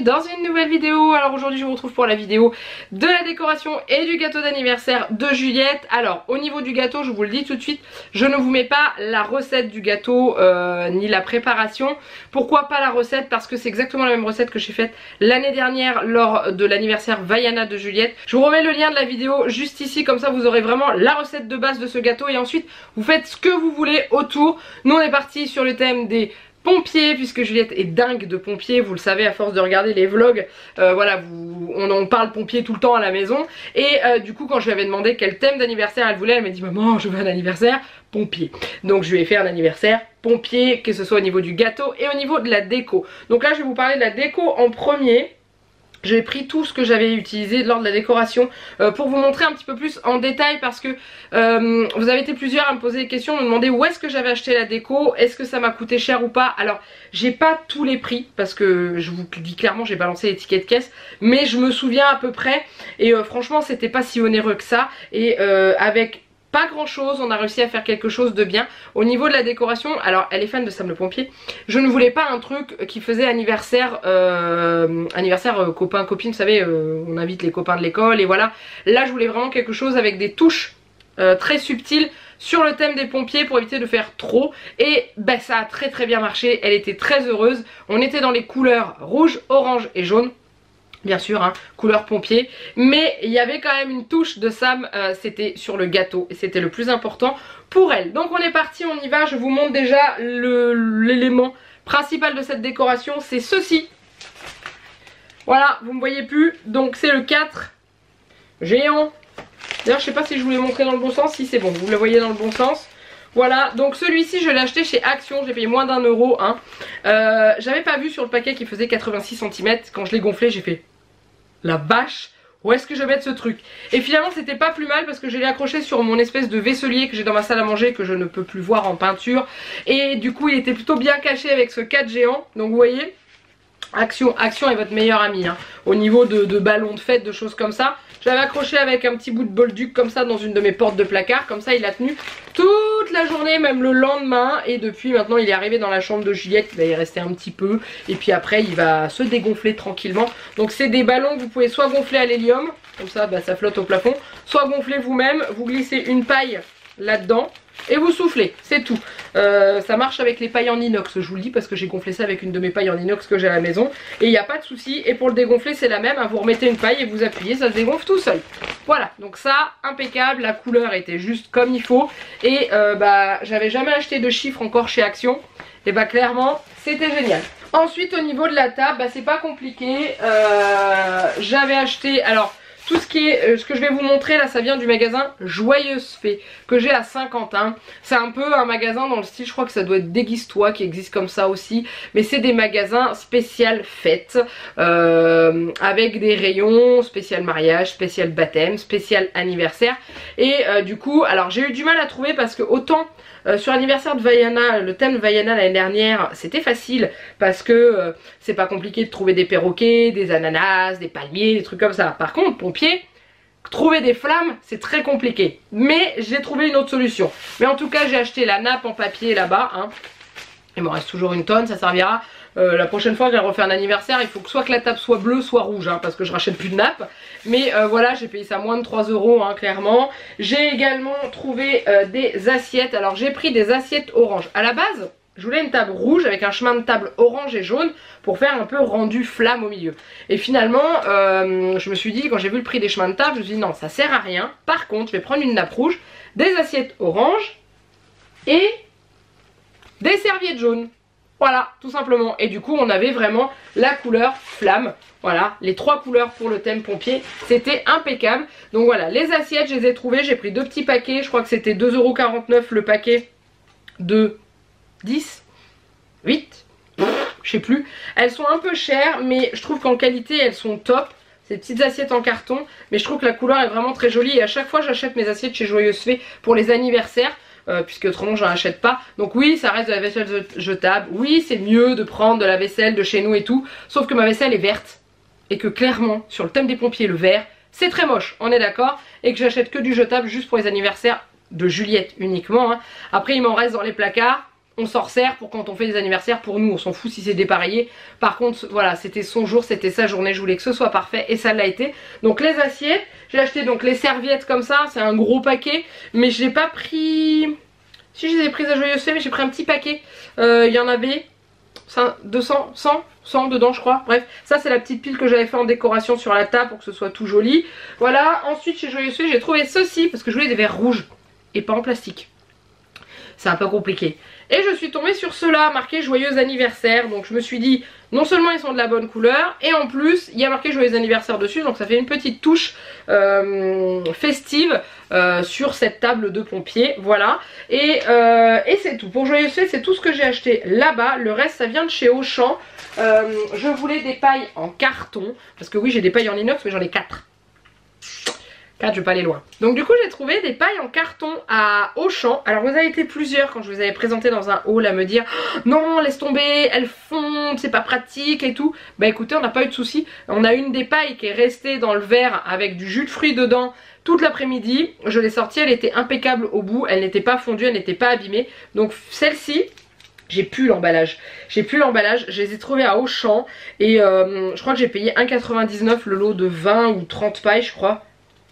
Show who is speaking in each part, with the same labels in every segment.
Speaker 1: dans une nouvelle vidéo. Alors aujourd'hui je vous retrouve pour la vidéo de la décoration et du gâteau d'anniversaire de Juliette. Alors au niveau du gâteau je vous le dis tout de suite Je ne vous mets pas la recette du gâteau euh, ni la préparation. Pourquoi pas la recette? Parce que c'est exactement la même recette que j'ai faite l'année dernière lors de l'anniversaire Vaiana de Juliette. Je vous remets le lien de la vidéo juste ici comme ça vous aurez vraiment la recette de base de ce gâteau. Et ensuite vous faites ce que vous voulez autour. Nous on est parti sur le thème des pompiers puisque Juliette est dingue de pompiers vous le savez à force de regarder les vlogs euh, voilà vous, on en parle pompiers tout le temps à la maison. Et euh, du coup quand je lui avais demandé quel thème d'anniversaire elle voulait elle m'a dit maman je veux un anniversaire pompier. Donc je lui ai fait un anniversaire pompier que ce soit au niveau du gâteau et au niveau de la déco. Donc là je vais vous parler de la déco en premier j'ai pris tout ce que j'avais utilisé lors de la décoration euh, pour vous montrer un petit peu plus en détail parce que euh, vous avez été plusieurs à me poser des questions, me demander où est-ce que j'avais acheté la déco, est-ce que ça m'a coûté cher ou pas. Alors j'ai pas tous les prix parce que je vous dis clairement j'ai balancé l'étiquette caisse mais je me souviens à peu près et euh, franchement c'était pas si onéreux que ça et avec pas grand chose, on a réussi à faire quelque chose de bien. Au niveau de la décoration, alors elle est fan de Sam le Pompier. Je ne voulais pas un truc qui faisait anniversaire euh, Anniversaire euh, copain copine, vous savez euh, On invite les copains de l'école et voilà. Là je voulais vraiment quelque chose avec des touches très subtiles sur le thème des pompiers pour éviter de faire trop. Et ben ça a très très bien marché, elle était très heureuse. On était dans les couleurs rouge, orange et jaune bien sûr, hein, couleur pompier. Mais il y avait quand même une touche de Sam, euh, c'était sur le gâteau. Et c'était le plus important pour elle. Donc on est parti, on y va. Je vous montre déjà l'élément principal de cette décoration. C'est ceci. Voilà, vous ne me voyez plus. Donc c'est le 4 géant. D'ailleurs, je sais pas si je vous l'ai montré dans le bon sens. Si c'est bon, vous le voyez dans le bon sens. Voilà, donc celui-ci je l'ai acheté chez Action, j'ai payé moins d'un euro. Hein. Euh, j'avais pas vu sur le paquet qu'il faisait 86 cm. Quand je l'ai gonflé, j'ai fait la bâche. Où est-ce que je vais mettre ce truc? Et finalement c'était pas plus mal parce que je l'ai accroché sur mon espèce de vaisselier que j'ai dans ma salle à manger que je ne peux plus voir en peinture. Et du coup il était plutôt bien caché avec ce 4 géant Donc vous voyez Action, Action est votre meilleur ami hein. Au niveau de, ballons de fête, de choses comme ça. Je l'avais accroché avec un petit bout de bolduc comme ça dans une de mes portes de placard. Comme ça il a tenu toute la journée, même le lendemain. Et depuis maintenant il est arrivé dans la chambre de Juliette. Il va y rester un petit peu. Et puis après il va se dégonfler tranquillement. Donc c'est des ballons que vous pouvez soit gonfler à l'hélium Comme ça bah, ça flotte au plafond Soit gonfler vous-même, vous glissez une paille là-dedans et vous soufflez, c'est tout. Euh, ça marche avec les pailles en inox, je vous le dis parce que j'ai gonflé ça avec une de mes pailles en inox que j'ai à la maison. Et il n'y a pas de souci. Et pour le dégonfler, c'est la même. Hein. vous remettez une paille et vous appuyez, ça se dégonfle tout seul. Voilà, donc ça, impeccable. La couleur était juste comme il faut. Et euh, bah, j'avais jamais acheté de chiffres encore chez Action. Et bah clairement, c'était génial. Ensuite, au niveau de la table, bah, c'est pas compliqué. Euh, j'avais acheté, alors tout ce qui est, euh, ce que je vais vous montrer là, ça vient du magasin Joyeuse Fée que j'ai à Saint-Quentin. C'est un peu un magasin dans le style, je crois que ça doit être Déguise-toi qui existe comme ça aussi. Mais c'est des magasins spécial fête euh, avec des rayons spécial mariage, spécial baptême, spécial anniversaire. Et euh, du coup, alors j'ai eu du mal à trouver parce que autant sur l'anniversaire de Vaiana, le thème de Vaiana l'année dernière, c'était facile parce que c'est pas compliqué de trouver des perroquets, des ananas, des palmiers, des trucs comme ça. Par contre, trouver des flammes c'est très compliqué mais j'ai trouvé une autre solution mais en tout cas j'ai acheté la nappe en papier là-bas hein. Il me reste toujours une tonne ça servira. Euh, la prochaine fois que je refait un anniversaire il faut que soit que la table soit bleue soit rouge hein, parce que je rachète plus de nappe mais euh, voilà j'ai payé ça moins de 3 euros hein, clairement. J'ai également trouvé euh, des assiettes. Alors j'ai pris des assiettes orange. À la base je voulais une table rouge avec un chemin de table orange et jaune pour faire un peu rendu flamme au milieu. Et finalement, je me suis dit, quand j'ai vu le prix des chemins de table, je me suis dit non, ça sert à rien. Par contre, je vais prendre une nappe rouge, des assiettes orange et des serviettes jaunes. Voilà, tout simplement. Et du coup, on avait vraiment la couleur flamme. Voilà, les trois couleurs pour le thème pompier. C'était impeccable. Donc voilà, les assiettes, je les ai trouvées. J'ai pris deux petits paquets. Je crois que c'était 2,49€ le paquet de 10, 8, je sais plus. Elles sont un peu chères, mais je trouve qu'en qualité, elles sont top. Ces petites assiettes en carton, mais je trouve que la couleur est vraiment très jolie. Et à chaque fois, j'achète mes assiettes chez Joyeuse Fée pour les anniversaires. Euh, puisque autrement j'en achète pas. Donc oui ça reste de la vaisselle jetable. Oui c'est mieux de prendre de la vaisselle de chez nous et tout. Sauf que ma vaisselle est verte. Et que clairement sur le thème des pompiers le vert c'est très moche. On est d'accord. Et que j'achète que du jetable juste pour les anniversaires de Juliette uniquement hein. après il m'en reste dans les placards on s'en resserre pour quand on fait des anniversaires. Pour nous, on s'en fout si c'est dépareillé. Par contre, voilà, c'était son jour, c'était sa journée. Je voulais que ce soit parfait et ça l'a été. Donc les assiettes, j'ai acheté donc les serviettes comme ça. C'est un gros paquet, mais je n'ai pas pris... Si je les ai prises à Joyeuse mais j'ai pris un petit paquet. Euh, il y en avait 200, 100, 100 dedans je crois. Bref, ça c'est la petite pile que j'avais fait en décoration sur la table pour que ce soit tout joli. Voilà, ensuite chez Joyeuse j'ai trouvé ceci parce que je voulais des verres rouges et pas en plastique. C'est un peu compliqué. Et je suis tombée sur cela marqué joyeux anniversaire. Donc je me suis dit, non seulement ils sont de la bonne couleur, et en plus il y a marqué joyeux anniversaire dessus. Donc ça fait une petite touche euh, festive euh, sur cette table de pompier. Voilà. Et, euh, et c'est tout. Pour joyeux fête, c'est tout ce que j'ai acheté là-bas. Le reste ça vient de chez Auchan. je voulais des pailles en carton. Parce que oui j'ai des pailles en inox mais j'en ai 4. 4 je vais pas aller loin. Donc du coup j'ai trouvé des pailles en carton à Auchan. Alors vous avez été plusieurs quand je vous avais présenté dans un haul à me dire oh, non laisse tomber, elles fondent, c'est pas pratique et tout. Bah écoutez on n'a pas eu de soucis. On a une des pailles qui est restée dans le verre avec du jus de fruits dedans toute l'après-midi. Je l'ai sortie, elle était impeccable au bout, elle n'était pas fondue, elle n'était pas abîmée. Donc celle-ci, j'ai plus l'emballage. J'ai plus l'emballage. Je les ai trouvées à Auchan. Et euh, je crois que j'ai payé 1,99 le lot de 20 ou 30 pailles, je crois.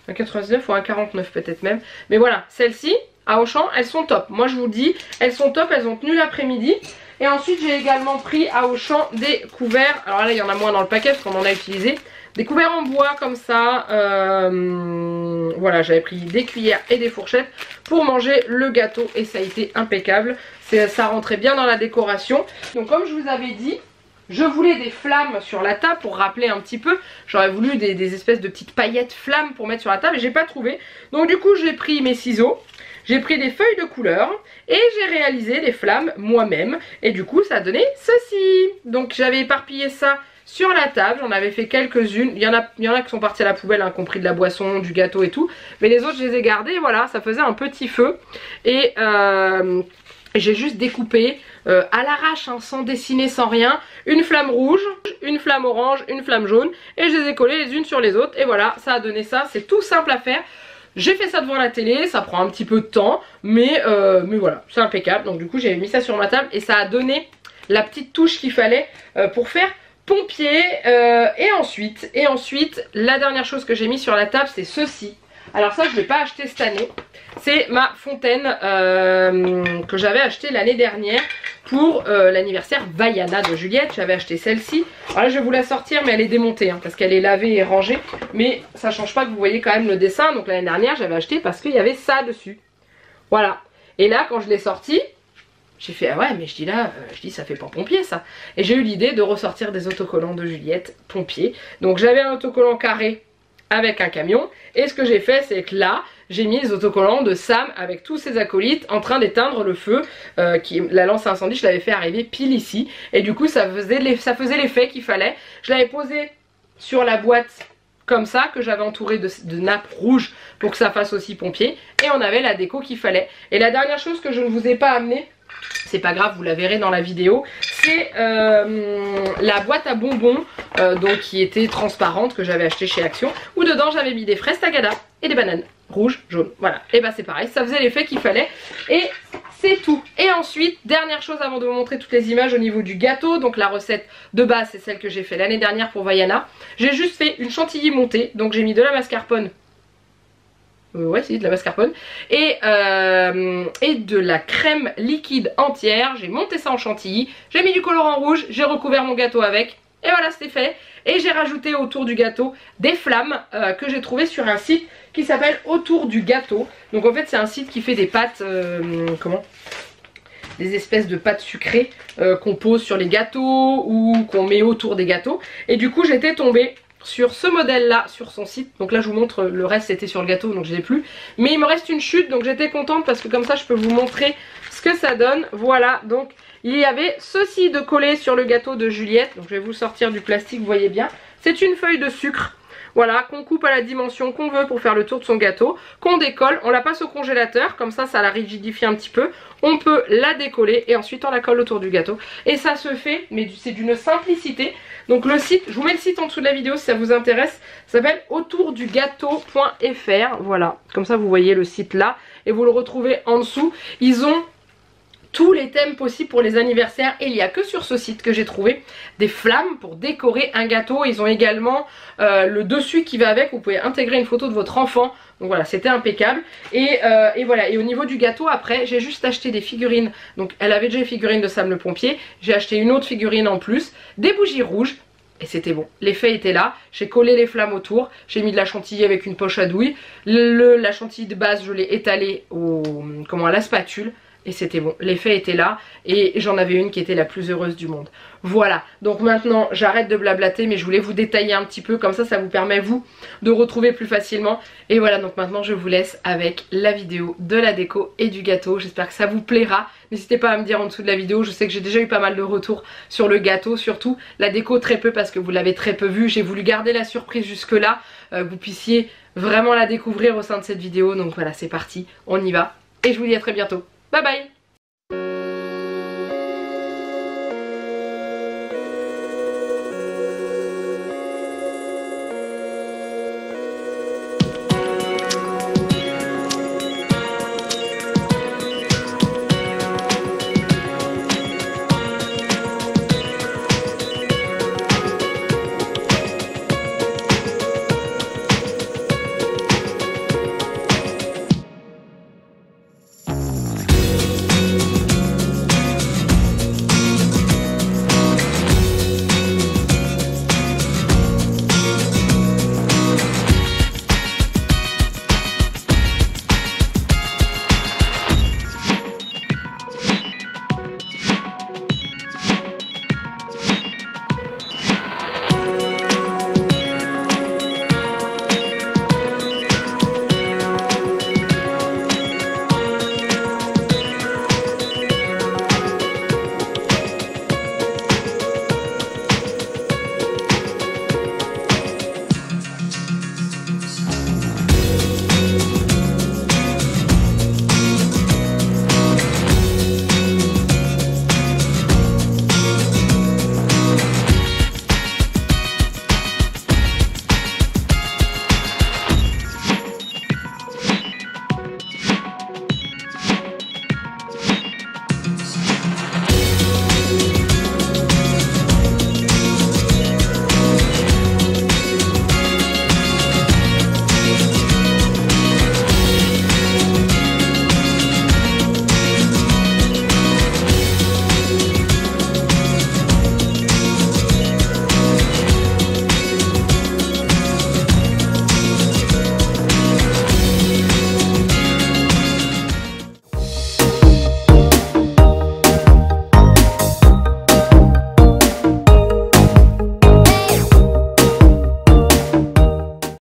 Speaker 1: 1,99 ou 1,49 peut-être même. Mais voilà, celles-ci, à Auchan, elles sont top. Moi je vous dis, elles sont top, elles ont tenu l'après-midi. Et ensuite j'ai également pris à Auchan des couverts. Alors là il y en a moins dans le paquet parce qu'on en a utilisé. Des couverts en bois comme ça. Euh, voilà, j'avais pris des cuillères et des fourchettes pour manger le gâteau. Et ça a été impeccable. Ça rentrait bien dans la décoration. Donc comme je vous avais dit, je voulais des flammes sur la table pour rappeler un petit peu. J'aurais voulu des, espèces de petites paillettes flammes pour mettre sur la table et j'ai pas trouvé. Donc du coup j'ai pris mes ciseaux. J'ai pris des feuilles de couleur et j'ai réalisé les flammes moi-même. Et du coup ça a donné ceci. Donc j'avais éparpillé ça sur la table, j'en avais fait quelques-unes, il, y en a, il y en a qui sont partis à la poubelle, hein, compris de la boisson, du gâteau et tout, mais les autres je les ai gardés, voilà, ça faisait un petit feu, et euh, j'ai juste découpé euh, à l'arrache, hein, sans dessiner, sans rien, une flamme rouge, une flamme orange, une flamme jaune, et je les ai collées les unes sur les autres, et voilà, ça a donné ça, c'est tout simple à faire. J'ai fait ça devant la télé, ça prend un petit peu de temps, mais, euh, mais voilà, c'est impeccable. Donc du coup j'ai mis ça sur ma table et ça a donné la petite touche qu'il fallait euh, pour faire pompier. et ensuite, et ensuite, la dernière chose que j'ai mis sur la table c'est ceci. Alors ça je ne l'ai pas acheté cette année. C'est ma fontaine que j'avais acheté l'année dernière pour euh, l'anniversaire Vaiana de Juliette. J'avais acheté celle-ci. Alors là je vais vous la sortir mais elle est démontée hein, parce qu'elle est lavée et rangée. Mais ça change pas que vous voyez quand même le dessin. Donc l'année dernière j'avais acheté parce qu'il y avait ça dessus. Voilà. Et là quand je l'ai sorti, j'ai fait ah ouais mais je dis là, euh, je dis ça fait pas pompier ça. Et j'ai eu l'idée de ressortir des autocollants de Juliette pompier. Donc j'avais un autocollant carré avec un camion. Et ce que j'ai fait, c'est que là, j'ai mis les autocollants de Sam avec tous ses acolytes en train d'éteindre le feu. Euh, la lance incendie, je l'avais fait arriver pile ici. Et du coup, ça faisait l'effet qu'il fallait. Je l'avais posé sur la boîte comme ça que j'avais entouré de, nappes rouges pour que ça fasse aussi pompier et on avait la déco qu'il fallait et la dernière chose que je ne vous ai pas amené c'est pas grave vous la verrez dans la vidéo c'est euh, la boîte à bonbons euh, donc qui était transparente que j'avais acheté chez Action où dedans j'avais mis des fraises tagada et des bananes rouges, jaunes, voilà. Et bah c'est pareil. Ça faisait l'effet qu'il fallait. Et c'est tout. Et ensuite dernière chose avant de vous montrer toutes les images au niveau du gâteau. Donc la recette de base c'est celle que j'ai fait l'année dernière pour Vaiana. J'ai juste fait une chantilly montée. Donc j'ai mis de la mascarpone. Euh, ouais c'est de la mascarpone. Euh, et de la crème liquide entière. J'ai monté ça en chantilly. J'ai mis du colorant rouge. J'ai recouvert mon gâteau avec et voilà c'était fait. Et j'ai rajouté autour du gâteau des flammes euh, que j'ai trouvé sur un site qui s'appelle autour du gâteau. Donc en fait c'est un site qui fait des pâtes comment? Des espèces de pâtes sucrées qu'on pose sur les gâteaux ou qu'on met autour des gâteaux. Et du coup j'étais tombée sur ce modèle là sur son site. Donc là je vous montre le reste c'était sur le gâteau donc je l'ai plus. Mais il me reste une chute donc j'étais contente parce que comme ça je peux vous montrer ce que ça donne. Voilà donc il y avait ceci de coller sur le gâteau de Juliette donc je vais vous sortir du plastique vous voyez bien c'est une feuille de sucre voilà, qu'on coupe à la dimension qu'on veut pour faire le tour de son gâteau, qu'on décolle, on la passe au congélateur, comme ça ça la rigidifie un petit peu, on peut la décoller et ensuite on la colle autour du gâteau. Et ça se fait, mais c'est d'une simplicité. Donc le site, je vous mets le site en dessous de la vidéo si ça vous intéresse, ça s'appelle autourdugâteau.fr, voilà, comme ça vous voyez le site là et vous le retrouvez en dessous. Ils ont tous les thèmes possibles pour les anniversaires et il n'y a que sur ce site que j'ai trouvé des flammes pour décorer un gâteau. Ils ont également euh, le dessus qui va avec, vous pouvez intégrer une photo de votre enfant. Donc voilà, c'était impeccable. Et, euh, et, voilà, et au niveau du gâteau, après, j'ai juste acheté des figurines. Donc elle avait déjà les figurines de Sam le pompier. J'ai acheté une autre figurine en plus, des bougies rouges. Et c'était bon, l'effet était là, j'ai collé les flammes autour, j'ai mis de la chantilly avec une poche à douille, le, la chantilly de base je l'ai étalée au, comment, à la spatule, et c'était bon, l'effet était là et j'en avais une qui était la plus heureuse du monde. Voilà, donc maintenant j'arrête de blablater mais je voulais vous détailler un petit peu. Comme ça ça vous permet vous de retrouver plus facilement. Et voilà. Donc maintenant je vous laisse avec la vidéo de la déco et du gâteau, j'espère que ça vous plaira. N'hésitez pas à me dire en dessous de la vidéo, je sais que j'ai déjà eu pas mal de retours sur le gâteau surtout, la déco très peu parce que vous l'avez très peu vu, j'ai voulu garder la surprise jusque là, euh, vous puissiez vraiment la découvrir au sein de cette vidéo. Donc voilà c'est parti, on y va. Et je vous dis à très bientôt. Bye bye